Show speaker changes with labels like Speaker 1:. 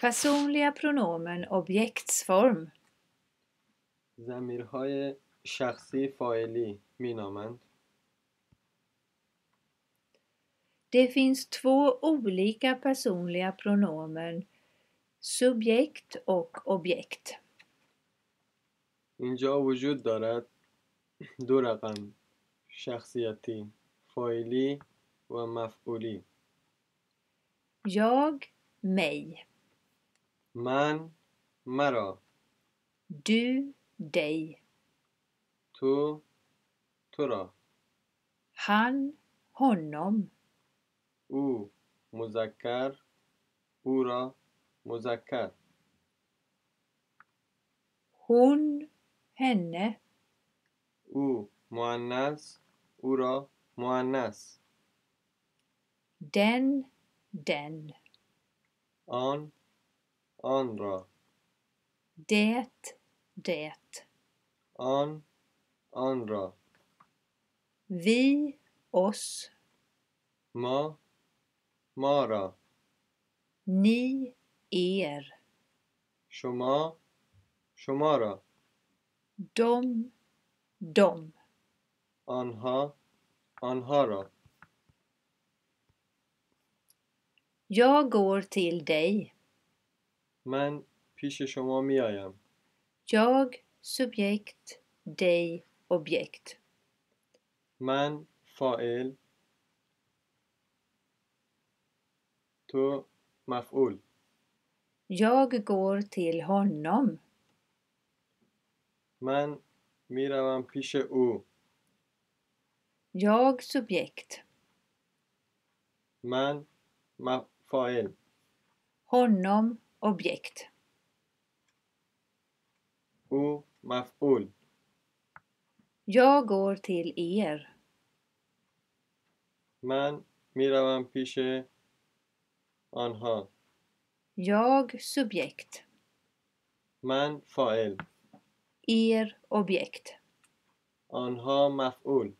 Speaker 1: Personliga pronomen objektsform.
Speaker 2: زمیرهای شخصی فاعلی مینامند
Speaker 1: Det finns två olika personliga pronomen, subjekt och objekt.
Speaker 2: اینجا وجود دارد دو رقم شخصیتی فاعلی و مفعولی
Speaker 1: Jag, mig.
Speaker 2: من مرا
Speaker 1: Du, dig.
Speaker 2: تو تو را
Speaker 1: Han, honom.
Speaker 2: او مذکر او را مذکر
Speaker 1: Hon, henne.
Speaker 2: او مؤنث او را مؤنث
Speaker 1: Den, den.
Speaker 2: آن andra.
Speaker 1: Det det.
Speaker 2: An andra.
Speaker 1: Vi oss.
Speaker 2: Ma mara.
Speaker 1: Ni er.
Speaker 2: Shoma
Speaker 1: shomara. Dom
Speaker 2: dom. Anha anhara.
Speaker 1: Jag går till dig.
Speaker 2: من پیش شما می آیم
Speaker 1: Jag, subjekt, dig, objekt.
Speaker 2: من فاعل تو مفعول
Speaker 1: Jag går till honom.
Speaker 2: من می روم پیش او
Speaker 1: Jag, subjekt.
Speaker 2: من م- فاعل
Speaker 1: Honom, objekt.
Speaker 2: او مفعول
Speaker 1: Jag går till er.
Speaker 2: من می روم پیش آنها
Speaker 1: Jag, subjekt.
Speaker 2: من فاعل
Speaker 1: Er, objekt.
Speaker 2: آنها مفعول